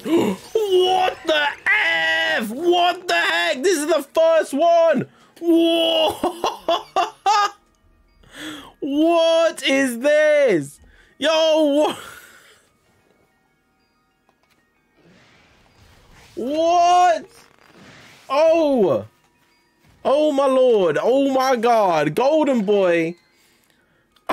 what the F? What the heck? This is the first one. Whoa. what is this? Yo, what? What? Oh. Oh my lord. Oh my god. Golden boy